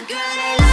good of.